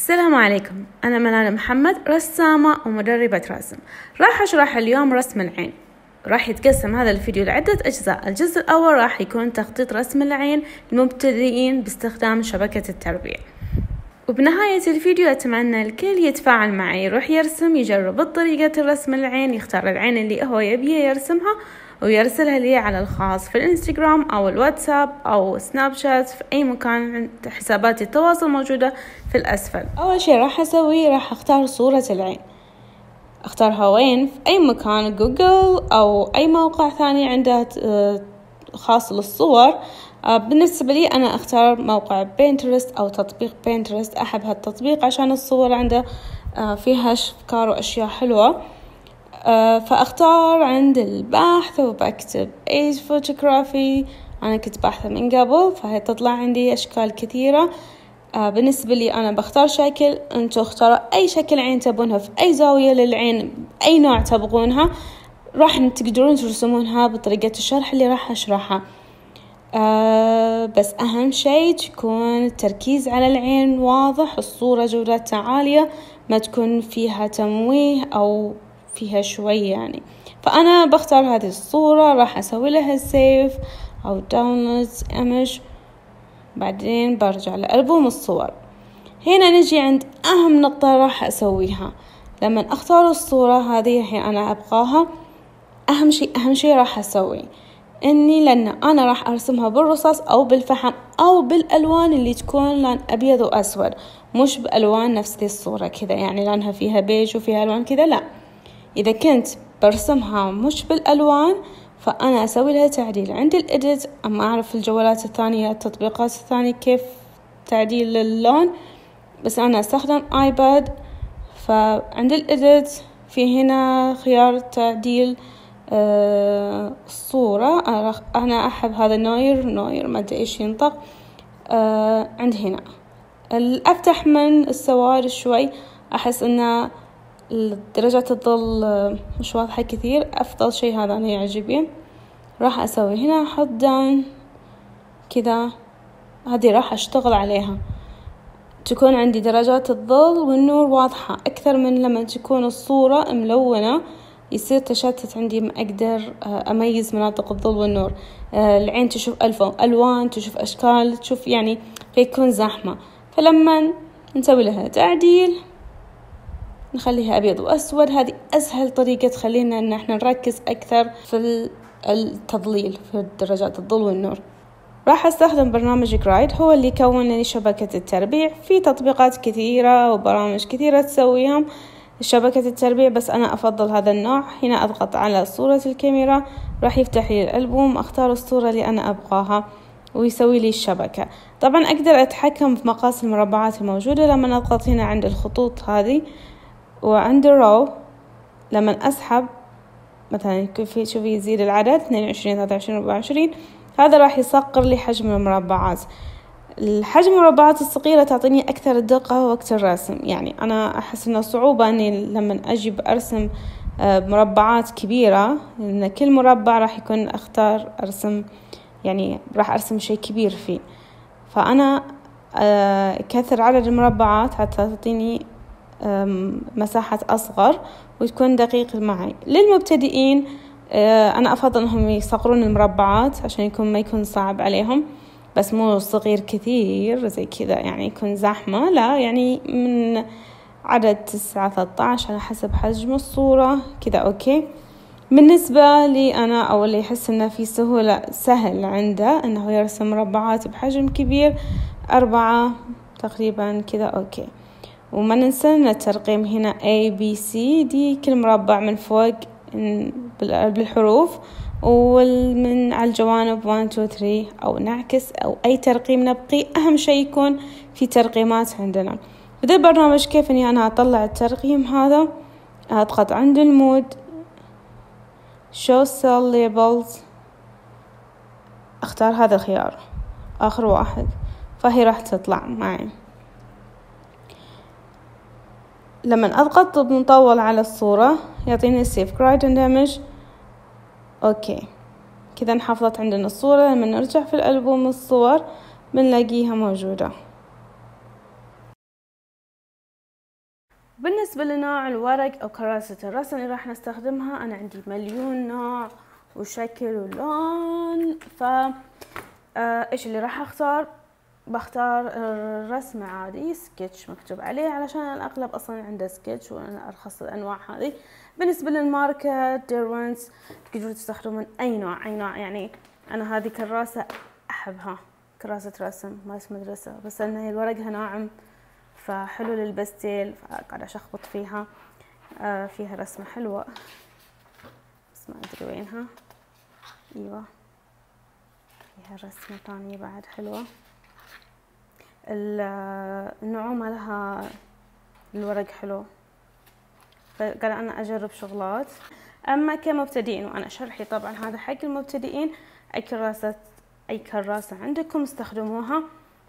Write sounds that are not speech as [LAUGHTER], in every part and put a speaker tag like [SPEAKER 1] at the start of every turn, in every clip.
[SPEAKER 1] السلام عليكم. أنا منال محمد رسامة ومدربة رسم. راح أشرح اليوم رسم العين. راح يتقسم هذا الفيديو لعدة أجزاء. الجزء الأول راح يكون تخطيط رسم العين للمبتدئين باستخدام شبكة التربيع وبنهاية الفيديو أتمنى الكل يتفاعل معي. يروح يرسم يجرب طريقة الرسم العين يختار العين اللي هو يبيه يرسمها. ويرسلها لي على الخاص في الانستغرام أو الواتساب أو سناب شات في أي مكان حسابات التواصل موجودة في الأسفل. أول شي راح أسويه راح أختار صورة العين. أختارها وين في أي مكان جوجل أو أي موقع ثاني عنده آه، خاص للصور. آه، بالنسبة لي أنا أختار موقع بينترست أو تطبيق بينترست أحب هالتطبيق عشان الصور عنده آه، فيها أفكار وأشياء حلوة. فأختار عند البحث وبكتب eye photography أنا كنت باحثة من قبل فهي تطلع عندي أشكال كثيرة. آه، بالنسبة لي أنا بختار شكل. أنتوا اختاروا أي شكل عين تبونها في أي زاوية للعين أي نوع تبغونها. راح تقدرون ترسمونها بطريقة الشرح اللي راح أشرحها. آه بس أهم شي تكون التركيز على العين واضح الصورة جودتها عالية ما تكون فيها تمويه أو فيها شوي يعني. فأنا بختار هذه الصورة راح أسوي لها save أو download image بعدين برجع لألبوم الصور. هنا نجي عند أهم نقطة راح أسويها. لما أختار الصورة هذه الحين أنا أبغاها أهم شي أهم شي راح أسوي إني لأن أنا راح أرسمها بالرصاص أو بالفحم أو بالألوان اللي تكون لون أبيض وأسود. مش بألوان نفس دي الصورة كذا يعني لأنها فيها بيج وفيها ألوان كذا لأ. إذا كنت برسمها مش بالألوان فأنا أسوي لها تعديل. عند الإديت أما أعرف الجوالات الثانية التطبيقات الثانية كيف تعديل اللون بس أنا أستخدم آيباد. فعند الإديت في هنا خيار تعديل آه الصورة. أنا أحب هذا نوير نوير ما أدري إيش ينطق. آه عند هنا. الأفتح من السواد شوي. أحس إنه درجات الظل مش واضحة كثير. أفضل شي هذا أنا يعجبني راح أسوي هنا أحط داون كذا. هذه راح أشتغل عليها. تكون عندي درجات الظل والنور واضحة. أكثر من لما تكون الصورة ملونة يصير تشتت عندي ما أقدر آه، أميز مناطق الظل والنور. آه، العين تشوف ألوان تشوف أشكال تشوف يعني فيكون زحمة. فلما نسوي لها تعديل نخليها أبيض وأسود. هذه أسهل طريقة تخلينا إن إحنا نركز أكثر في التظليل في درجات الظل والنور. راح أستخدم برنامج جرايد هو اللي يكون لي شبكة التربيع. في تطبيقات كثيرة وبرامج كثيرة تسويهم شبكة التربيع بس أنا أفضل هذا النوع. هنا أضغط على صورة الكاميرا راح يفتح لي الألبوم أختار الصورة اللي أنا أبغاها ويسوي لي الشبكة. طبعا أقدر أتحكم في مقاس المربعات الموجودة لما أضغط هنا عند الخطوط هذه. وعند الرو لما أسحب مثلا في شوفي يزيد العدد اثنين وعشرين ثلاثة وعشرين أربعة وعشرين هذا راح يصقر لي حجم المربعات. الحجم المربعات الصغيرة تعطيني أكثر دقة وقت الرسم. يعني أنا أحس إنه صعوبة إني لما أجي أرسم آه، مربعات كبيرة لأن كل مربع راح يكون أختار أرسم يعني راح أرسم شيء كبير فيه. فأنا آه، كثر عدد المربعات حتى تعطيني مساحة أصغر وتكون دقيق معي. للمبتدئين آه، أنا أفضل أنهم يصغرون المربعات عشان يكون ما يكون صعب عليهم بس مو صغير كثير زي كذا يعني يكون زحمة. لا يعني من عدد تسعة ثلاثة عشر على حسب حجم الصورة. كذا أوكي. بالنسبة لي أنا أو اللي يحس إنه في سهولة سهل عنده إنه يرسم مربعات بحجم كبير. أربعة تقريبا كذا أوكي. وما ننسى أن الترقيم هنا A B C. D كل مربع من فوق بالحروف. ومن على الجوانب 1 2 3 أو نعكس أو أي ترقيم نبقي. أهم شي يكون في ترقيمات عندنا. بدا البرنامج كيف إني أنا أطلع الترقيم هذا؟ أضغط عند المود. Show cell labels. أختار هذا الخيار. آخر واحد. فهي راح تطلع معي. لما أضغط مطول على الصورة. يعطيني سيف كرايد اند أوكي. كذا انحفظت عندنا الصورة. لما نرجع في الألبوم الصور بنلاقيها موجودة. بالنسبة لنوع الورق أو كراسة الرسم اللي راح نستخدمها أنا عندي مليون نوع وشكل ولون. ف آه، إيش اللي راح أختار؟ بختار الرسم عادي سكتش مكتوب عليه علشان الأغلب أصلا عنده سكتش وأنا أرخص الأنواع هذه. بالنسبة للماركة ديرونز تقدرون تستخدمون أي نوع أي نوع يعني أنا هذه كراسة أحبها كراسة رسم ما مدرسة بس أن هي ورقها ناعم فحلو للبستيل فقاعدة أشخبط فيها آه فيها رسمة حلوة. بس ما أدري وينها. أيوة. فيها رسمة ثانية بعد حلوة. النعومة لها الورق حلو. فقال أنا أجرب شغلات. أما كمبتدئين وأنا شرحي طبعا هذا حق المبتدئين أي كراسة أي كراسة عندكم استخدموها.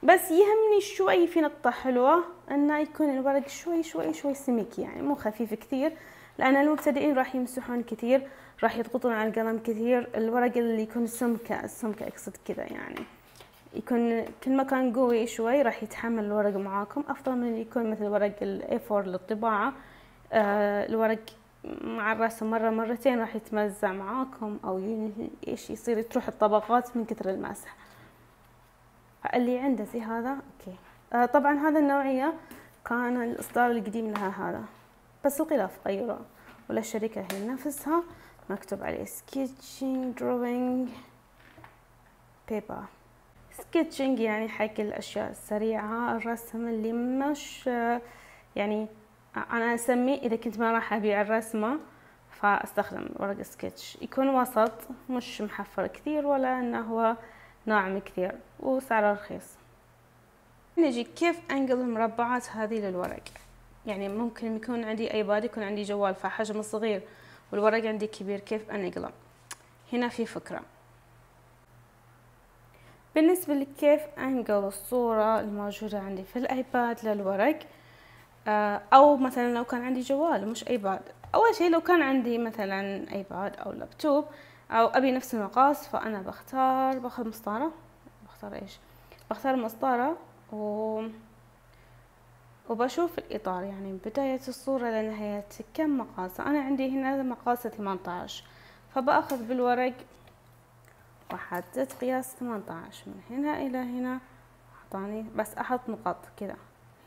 [SPEAKER 1] بس يهمني شوي في نقطة حلوة انه يكون الورق شوي شوي شوي سميك يعني مو خفيف كثير لأن المبتدئين راح يمسحون كثير راح يضغطون على القلم كثير الورق اللي يكون سمكة سمكة أقصد كذا يعني. يكون كل ما كان قوي شوي راح يتحمل الورق معاكم. أفضل من يكون مثل ورق الاي 4 للطباعة. آه الورق مع الرسم مرة مرتين راح يتمزع معاكم أو إيش يصير تروح الطبقات من كثر المسح. اللي عنده زي هذا أوكي. آه طبعا هذا النوعية كان الإصدار القديم لها هذا. بس الغلاف غيره. ولا الشركة هي نفسها. مكتوب عليه sketching drawing paper. Sketching يعني حق الأشياء السريعة الرسم اللي مش يعني أنا أسميه إذا كنت ما راح أبيع الرسمة فأستخدم ورق سكتش يكون وسط مش محفر كثير ولا أنه هو ناعم كثير وسعره رخيص. نجي كيف أنقل المربعات هذه للورق؟ يعني ممكن يكون عندي ايباد يكون عندي جوال فحجمه صغير والورق عندي كبير كيف أنقله؟ هنا في فكرة. بالنسبة لكيف أنقل الصورة الموجودة عندي في الآيباد للورق آه، أو مثلا لو كان عندي جوال مش آيباد. أول شيء لو كان عندي مثلا آيباد أو لابتوب أو أبي نفس المقاس فأنا بختار باخذ مسطرة. بختار إيش؟ بختار مسطرة و وبشوف الإطار يعني بداية الصورة لنهاية كم مقاس. أنا عندي هنا مقاس 18 فبأخذ بالورق وأحدد قياس 18 من هنا إلى هنا أعطاني بس أحط نقط كذا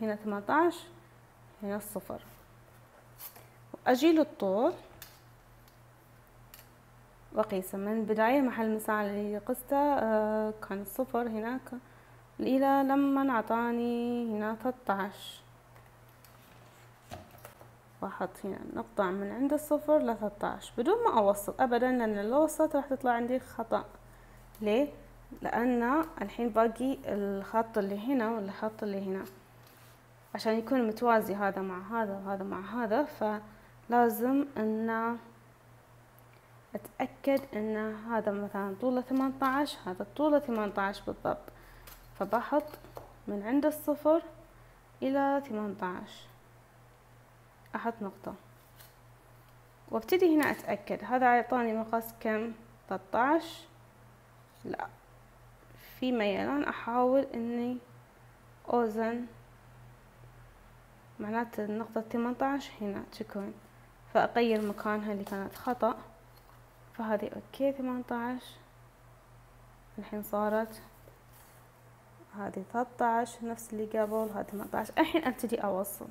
[SPEAKER 1] هنا 18 هنا الصفر. وأجي للطول وقيسه من بداية محل مساعة اللي قسته آه كان صفر هناك. إلى لما أعطاني هنا ثلاثة وأحط هنا نقطة من عند الصفر لثلاثة بدون ما أوصل أبدا لأن لو وصلت راح تطلع عندي خطأ. ليه؟ لأن الحين باقي الخط اللي هنا والخط اللي هنا. عشان يكون متوازي هذا مع هذا وهذا مع هذا فلازم أن أتأكد أن هذا مثلا طوله ثمانية عشر هذا طوله ثمانية عشر بالضبط. فبحط من عند الصفر ثمانية عشر أحط نقطة. وأبتدي هنا أتأكد. هذا أعطاني مقاس كم؟ ثلاثة عشر لا. في ميلان أحاول إني أوزن معناته النقطة عشر هنا تكون فأغير مكانها اللي كانت خطأ. فهذه أوكي عشر الحين صارت هذه ثلاثة عشر نفس اللي قبل هذه ثمانية عشر الحين أبتدي أوصل.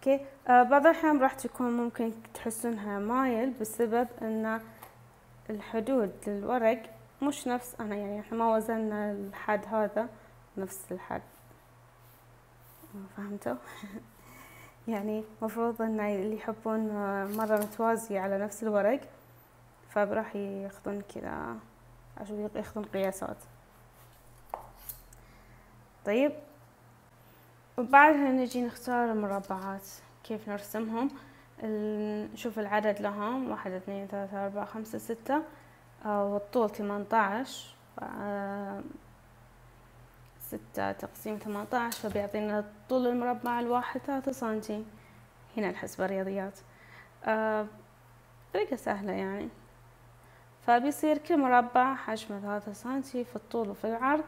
[SPEAKER 1] أوكي؟ آه بعض الأحيان راح تكون ممكن تحسونها مايل بسبب أن الحدود للورق مش نفس أنا يعني إحنا ما وزننا الحد هذا نفس الحد. فهمتوا؟ [LAUGHS] يعني مفروض أن اللي يحبون مرة متوازية على نفس الورق فراح ياخذون كذا عشان ياخذون قياسات. طيب؟ وبعدها نجي نختار المربعات كيف نرسمهم؟ نشوف العدد لهم. واحد اثنين ثلاثة أربعة خمسة ستة آه، والطول ثمانية عشر ستة تقسيم ثمانية عشر فبيعطينا طول المربع الواحد ثلاثة سنتي. هنا الحسبة الرياضيات آه طريقة سهلة يعني. فبيصير كل مربع حجمه ثلاثة سنتي في الطول وفي العرض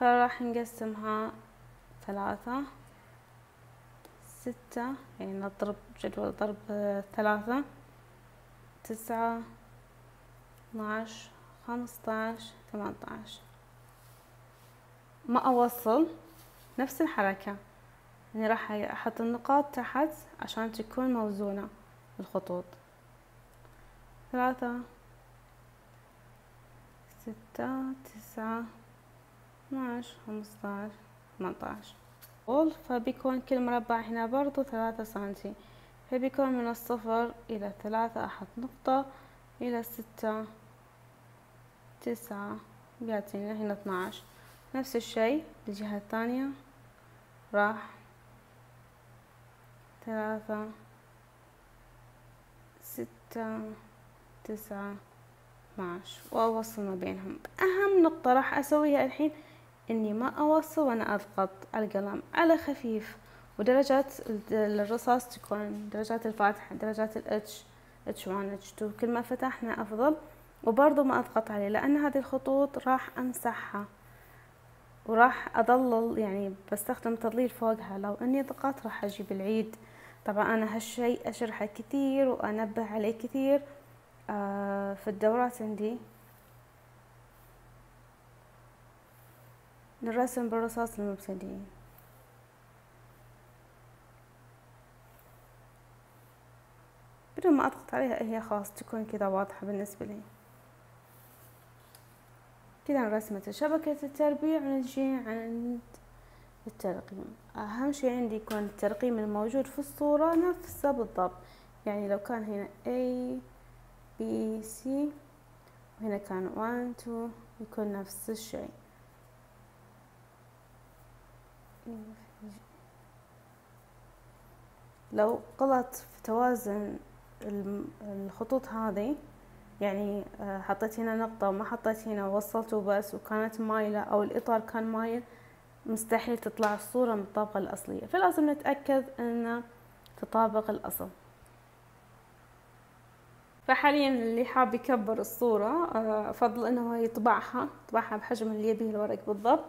[SPEAKER 1] فراح نقسمها ثلاثة. ستة يعني نضرب جدول ضرب ثلاثة تسعة اثناش خمسطعش ثمانطعش ما أوصل؟ نفس الحركة. يعني راح أحط النقاط تحت عشان تكون موزونة الخطوط ثلاثة ستة تسعة اثناش خمسطعش ثمانطعش طول فبيكون كل مربع هنا برضو ثلاثة سنتي. فبيكون من الصفر إلى ثلاثة أحط نقطة إلى ستة تسعة بيعطينا هنا اثناش نفس الشي الجهة الثانية راح ثلاثة ستة تسعة اثناش وأوصل ما بينهم. أهم نقطة راح أسويها الحين إني ما أوصل وأنا أضغط. على القلم على خفيف. ودرجات الرصاص تكون درجات الفاتحة درجات الاتش اتش 1 اتش 2 كل ما فتحنا أفضل. وبرضو ما أضغط عليه لأن هذه الخطوط راح أمسحها. وراح أظلل يعني بستخدم تظليل فوقها. لو إني ضغطت راح أجيب العيد طبعا أنا هالشي أشرحه كثير وأنبه عليه كثير آه في الدورات عندي. للرسم بالرصاص للمبتدئين بدون ما أضغط عليها هي خلاص تكون كذا واضحة بالنسبة لي. كذا رسمة شبكة التربيع ونجي عند الترقيم. أهم شي عندي يكون الترقيم الموجود في الصورة نفسه بالضبط. يعني لو كان هنا A B C وهنا كان 1 2 يكون نفس الشيء. لو غلط في توازن الخطوط هذه يعني آه، حطيت هنا نقطة وما حطيت هنا ووصلته بس وكانت مايلة أو الإطار كان مايل مستحيل تطلع الصورة مطابقة الأصلية. فلازم نتأكد أن تطابق الأصل. فحاليا اللي حاب يكبر الصورة آه، أفضل أنه يطبعها يطبعها بحجم اللي يبيه الورق بالضبط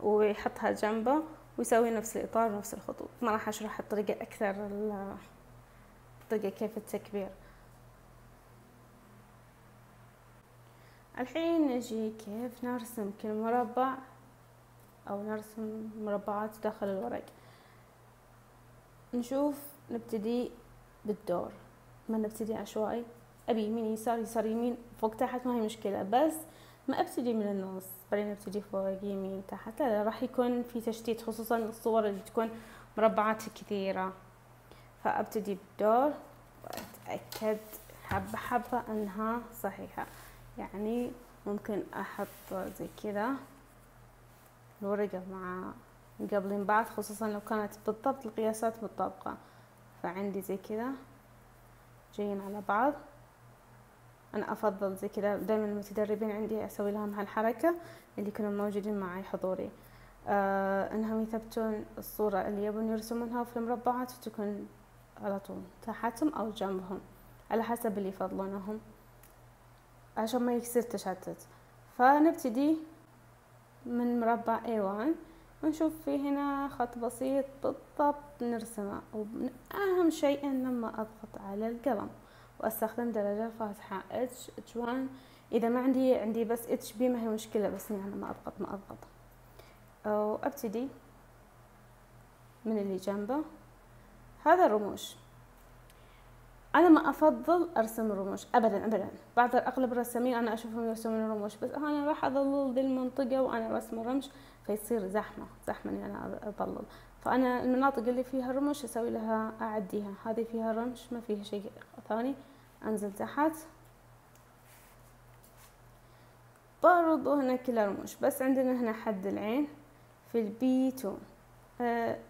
[SPEAKER 1] ويحطها جنبه. ويسوي نفس الإطار ونفس الخطوط. ما راح أشرح الطريقة أكثر الطريقة كيف التكبير. الحين نجي كيف نرسم كل مربع أو نرسم مربعات داخل الورق. نشوف نبتدي بالدور. ما نبتدي عشوائي. أبي يمين يسار يسار يمين. فوق تحت ما هي مشكلة بس ما أبتدي من النص. بعدين ابتدي فوق يمين تحت لا, لا راح يكون في تشتيت خصوصا الصور اللي تكون مربعات كثيرة. فأبتدي بالدور وأتأكد حبة حبة إنها صحيحة. يعني ممكن أحط زي كذا الورقة مع مقابلين بعض خصوصا لو كانت بالضبط القياسات مطابقة فعندي زي كذا جايين على بعض. أنا أفضل زي كذا دائما المتدربين عندي أسوي لهم هالحركة اللي كانوا موجودين معي حضوري. آه إنهم يثبتون الصورة اللي يبون يرسمونها في المربعات وتكون على طول تحتهم أو جنبهم على حسب اللي يفضلونهم عشان ما يصير تشتت. فنبتدي من مربع A1 ونشوف في هنا خط بسيط بالضبط نرسمه وأهم شيء إن لما أضغط على القلم. وأستخدم درجة فاتحة H H1 إذا ما عندي عندي بس HB ما هي مشكلة بس يعني ما أضغط ما أضغط. وأبتدي من اللي جنبه. هذا الرموش. أنا ما أفضل أرسم الرموش أبدا أبدا. بعض أغلب الرسامين أنا أشوفهم يرسمون الرموش بس أنا راح أظلل ذي المنطقة وأنا رسم رمش فيصير زحمة زحمة إني أنا أظلل. فأنا المناطق اللي فيها رمش أسوي لها أعديها. هذه فيها رمش ما فيها شيء ثاني. أنزل تحت. برضو هنا كلها رموش بس عندنا هنا حد العين في البي تو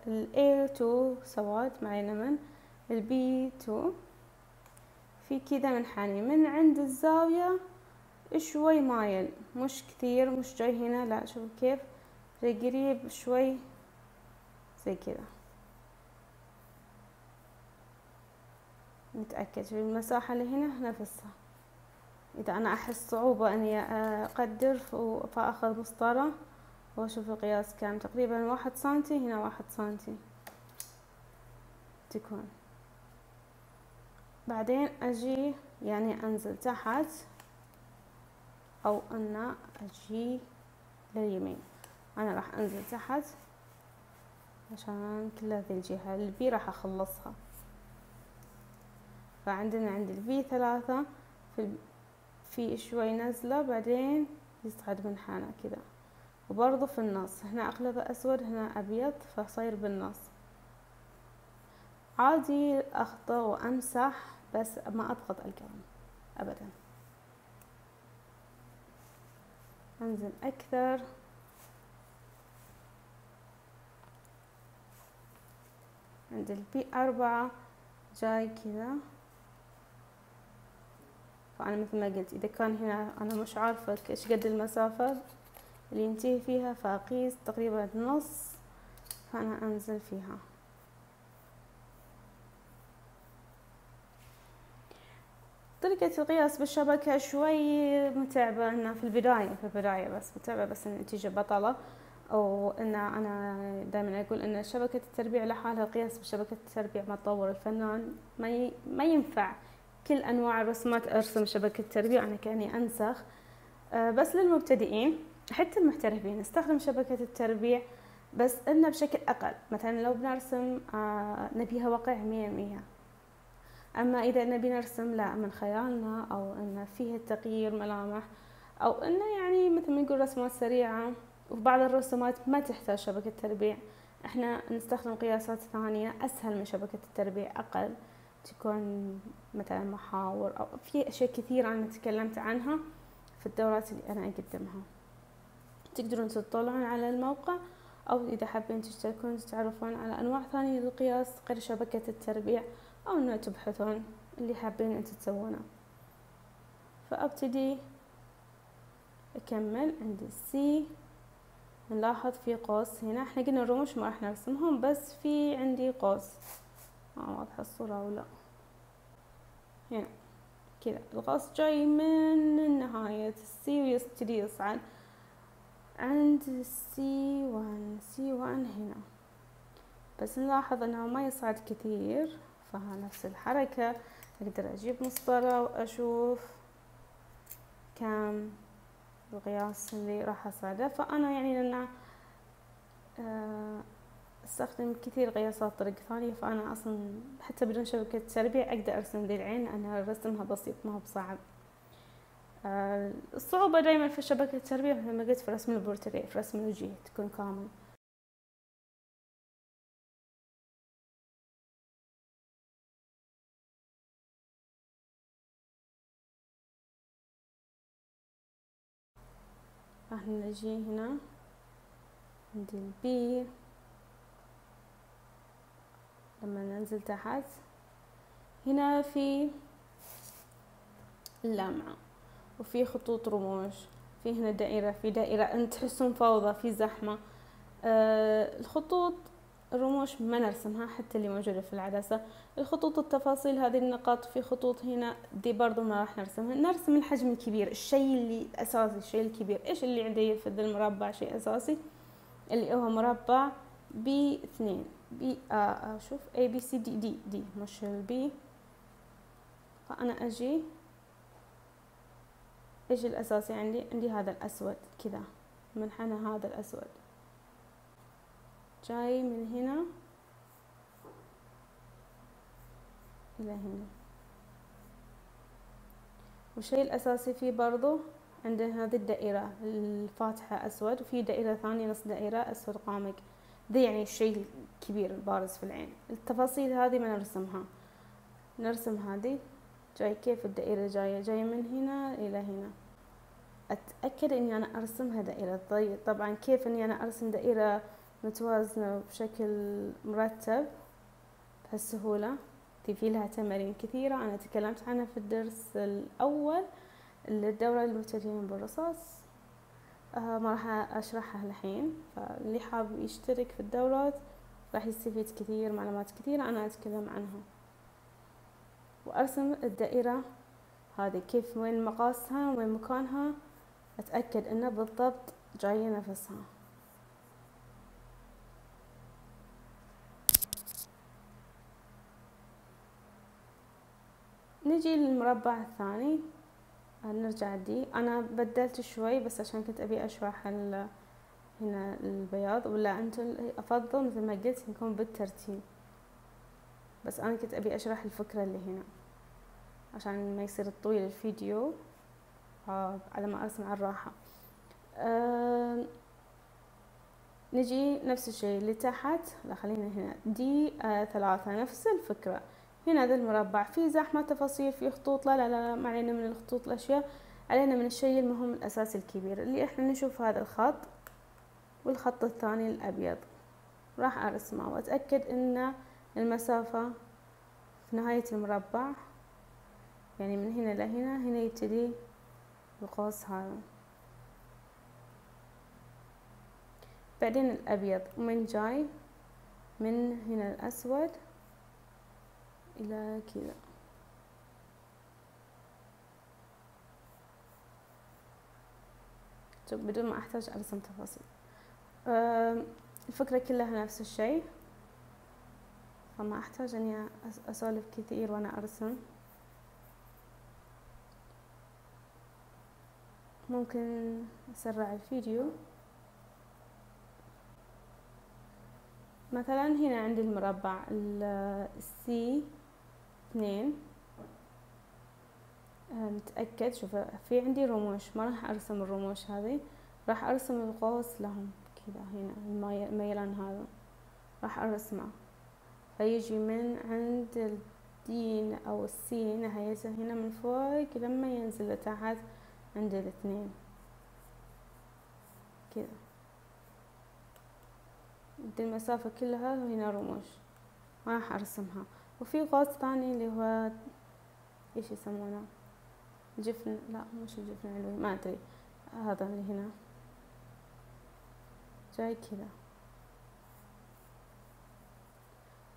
[SPEAKER 1] الاي تو سواد معي من البي تو في كذا منحني من عند الزاوية شوي مايل. مش كثير مش جاي هنا لا شوف كيف. قريب شوي زي كذا نتأكد في المساحة اللي هنا نفسها. إذا أنا أحس صعوبة إني أقدر فأخذ مسطرة وأشوف القياس كام. تقريبا واحد سنتي هنا واحد سنتي. تكون. بعدين أجي يعني أنزل تحت أو أنا أجي لليمين. أنا راح أنزل تحت عشان كل هذه الجهة البي راح أخلصها. فعندنا عند البي ثلاثة في في شوي نزلة بعدين يصعد منحنى كذا وبرضه في النص هنا أقلبه أسود هنا أبيض فصير بالنص. عادي أخطأ وأمسح بس ما أضغط القلم أبدا. أنزل أكثر. عند البي أربعة جاي كذا فأنا مثل ما قلت إذا كان هنا أنا مش عارفة إيش قد المسافة اللي ينتهي فيها فأقيس تقريبا نص فأنا أنزل فيها. طريقة القياس بالشبكة شوي متعبة إنها في البداية في البداية بس متعبة بس إن تيجي بطلة. أو إن أنا دائما أقول إن شبكة التربيع لحالها القياس بشبكة التربيع ما تطور الفنان ما ي... ما ينفع كل أنواع الرسومات أرسم شبكة تربيع أنا كأني أنسخ. أه بس للمبتدئين حتى المحترفين نستخدم شبكة التربيع بس إنه بشكل أقل. مثلا لو بنرسم أه نبيها واقع مية مية. أما إذا نبي نرسم لا من خيالنا أو أن فيه تغيير ملامح أو أنه يعني مثل ما نقول رسمات سريعة وفي بعض الرسومات ما تحتاج شبكة تربيع إحنا نستخدم قياسات ثانية أسهل من شبكة التربيع أقل. تكون مثلا محاور أو في أشياء كثيرة أنا تكلمت عنها في الدورات اللي أنا أقدمها. تقدرون تطلعون على الموقع أو إذا حابين تشتركون تتعرفون على أنواع ثانية للقياس غير شبكة التربيع أو إنه تبحثون اللي حابين أنت تسوونه. فأبتدي أكمل عندي C نلاحظ في قوس هنا إحنا قلنا الرموش ما راح نرسمهم بس في عندي قوس. واضحة الصورة أو لا. هنا. كذا. القوس جاي من نهاية ال C ويبتدي يصعد عند C one C one هنا. بس نلاحظ انه ما يصعد كثير فنفس الحركة. أقدر أجيب مسطرة وأشوف كم القياس اللي راح أصعده. فأنا يعني لأن آه، استخدم كثير قياسات طرق ثانية فأنا أصلا حتى بدون شبكة تربيع أقدر أرسم ذي العين أنا رسمها بسيط ما هو بصعب. آه، الصعوبة دايما في شبكة التربية مثل ما قلت في رسم البورتريه في رسم الوجه تكون كامل. راح نجي هنا عند البي. لما ننزل تحت. هنا في اللمعة وفي خطوط رموش. في هنا دائرة في دائرة أنت تحسون فوضى في زحمة. آه الخطوط الرموش ما نرسمها حتى اللي موجودة في العدسة. الخطوط التفاصيل هذه النقاط. في خطوط هنا دي برضو ما راح نرسمها. نرسم الحجم الكبير الشيء اللي أساسي الشيء الكبير. إيش اللي عندي في المربع؟ شيء أساسي اللي هو مربع B اثنين. B آه آه شوف A B C D D D. مش ال B فأنا أجي إيش الأساسي عندي عندي هذا الأسود كذا. منحنى هذا الأسود. جاي من هنا إلى هنا. والشيء الأساسي فيه برضو عندنا هذه الدائرة. الفاتحة أسود وفي دائرة ثانية نص دائرة أسود غامق. ذي يعني الشيء الكبير البارز في العين. التفاصيل هذه ما نرسمها. نرسم هذه. جاي كيف؟ الدائرة جاية. جاية من هنا إلى هنا. أتأكد إني أنا أرسمها دائرة. طيب طبعا كيف إني أنا أرسم دائرة متوازنة بشكل مرتب؟ بهالسهولة. في لها تمارين كثيرة. أنا تكلمت عنها في الدرس الأول الدورة للمبتدئين بالرصاص. ما راح أشرحها الحين. فاللي حاب يشترك في الدورات راح يستفيد كثير معلومات كثيرة أنا أتكلم عنها. وأرسم الدائرة هذه كيف وين مقاسها وين مكانها. أتأكد إنه بالضبط جاية نفسها. نجي للمربع الثاني. نرجع دي. أنا بدلت شوي بس عشان كنت أبي أشرح هنا البياض ولا أنتم أفضل مثل ما قلت يكون بالترتيب. بس أنا كنت أبي أشرح الفكرة اللي هنا عشان ما يصير طويل الفيديو. آه على ما أرسم على الراحة. آه نجي نفس الشيء اللي تحت لا خلينا هنا. دي آه ثلاثة نفس الفكرة. هنا ذا المربع. في زحمة تفاصيل في خطوط لا لا لا ما علينا من الخطوط الأشياء علينا من الشيء المهم الأساسي الكبير اللي إحنا نشوف هذا الخط والخط الثاني الأبيض. راح أرسمه وأتأكد أن المسافة في نهاية المربع يعني من هنا لهنا هنا يبتدي القوس هذا. بعدين الأبيض من جاي من هنا الأسود. إلى كذا بدون ما أحتاج أرسم تفاصيل. الفكرة كلها نفس الشيء. فما أحتاج أني أسولف كثير وأنا أرسم. ممكن أسرع الفيديو. مثلا هنا عندي المربع السي اثنين. نتأكد شوف في عندي رموش ما راح أرسم الرموش هذه. راح أرسم القوس لهم كذا هنا الميلان هذا. راح أرسمه. فيجي من عند الدين أو السي نهايته هنا من فوق لما ينزل لتحت عند الاثنين. كذا. دي المسافة كلها هنا رموش. ما راح أرسمها. وفي قوس ثاني اللي هو إيش يسمونه؟ جفن لا مش الجفن العلوي ما أدري. هذا اللي هنا. جاي كذا.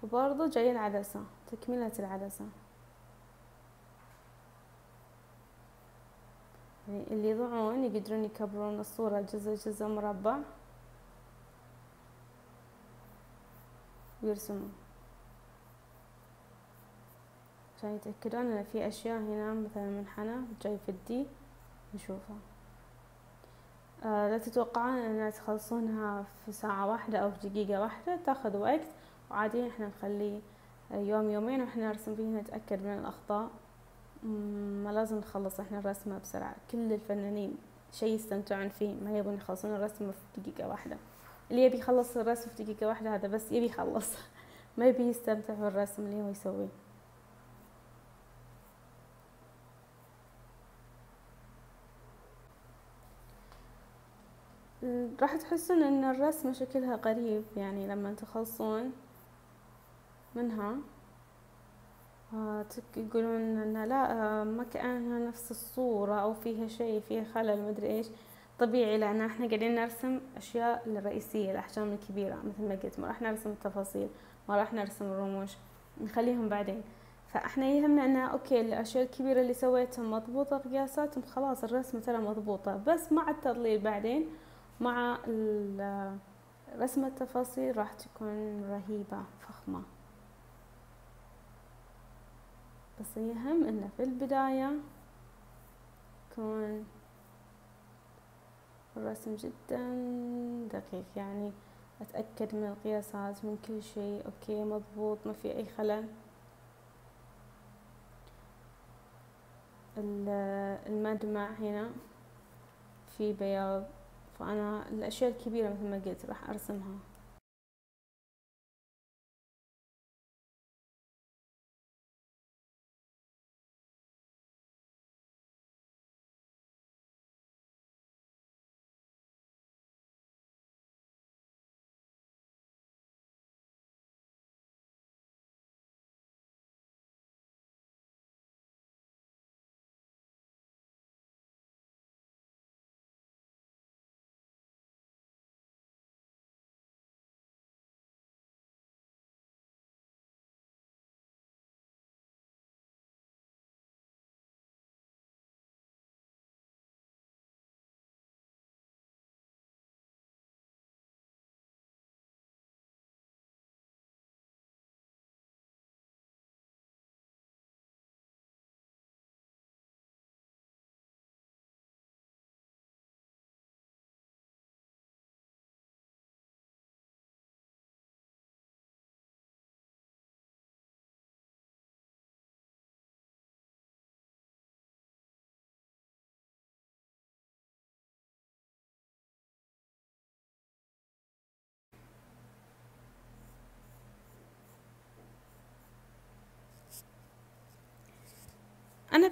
[SPEAKER 1] وبرضو جاي العدسة تكملة العدسة. يعني اللي يضعون يقدرون يكبرون الصورة جزء جزء مربع. ويرسمون. عشان يتأكدون إن في أشياء هنا مثلا منحنى جاي في الدي نشوفها. آه لا تتوقعون إن تخلصونها في ساعة واحدة أو في دقيقة واحدة تأخذ وقت. وعادي إحنا نخليه يوم يومين وإحنا نرسم فيه نتأكد من الأخطاء. ما لازم نخلص إحنا الرسمة بسرعة. كل الفنانين شي يستمتعون فيه ما يبون يخلصون الرسمة في دقيقة واحدة. اللي يبي يخلص الرسم في دقيقة واحدة هذا بس يبي يخلص. [LAUGHS] ما يبي يستمتع بالرسم اللي هو يسويه. راح تحسون إن الرسمة شكلها غريب يعني لما تخلصون منها تقولون إن لا ما كأنها نفس الصورة أو فيها شيء فيها خلل مدري إيش. طبيعي لأن إحنا قاعدين نرسم أشياء الرئيسية الاحجام الكبيرة مثل ما قلت ما راح نرسم التفاصيل ما راح نرسم الرموش نخليهم بعدين. فإحنا يهمنا إن أوكي الأشياء الكبيرة اللي سويتهم مضبوطة قياساتهم خلاص الرسمة ترى مضبوطة بس مع التضليل بعدين مع رسم التفاصيل راح تكون رهيبة فخمة. بس يهم إنه في البداية يكون الرسم جدا دقيق يعني أتأكد من القياسات من كل شيء. أوكي مضبوط ما في أي خلل. المدمع هنا في بياض. فأنا الأشياء الكبيرة مثل ما قلت راح أرسمها.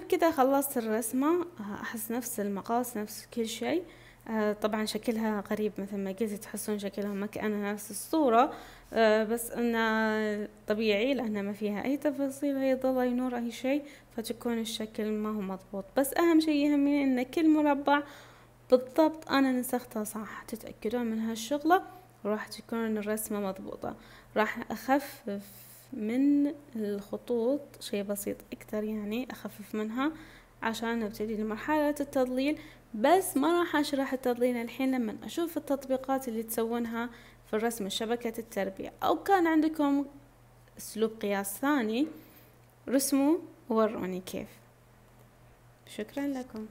[SPEAKER 1] بكذا خلصت الرسمة أحس نفس المقاس نفس كل شيء. آه، طبعا شكلها غريب مثل ما قلت تحسون شكلها ما كأنها نفس الصورة. آه، بس انه طبيعي لأنها ما فيها أي تفاصيل أي ضوء أي نور أي شيء فتكون الشكل ما هو مضبوط. بس أهم شيء يهمني إن كل مربع بالضبط أنا نسختها صح. تتأكدون من هالشغلة وراح تكون الرسمة مضبوطة. راح أخفف من الخطوط شي بسيط أكتر يعني أخفف منها عشان نبتدي لمرحلة التضليل بس ما راح أشرح التضليل الحين لما أشوف التطبيقات اللي تسوونها في الرسم شبكة التربية. أو كان عندكم أسلوب قياس ثاني رسموا ووروني كيف. شكرا لكم.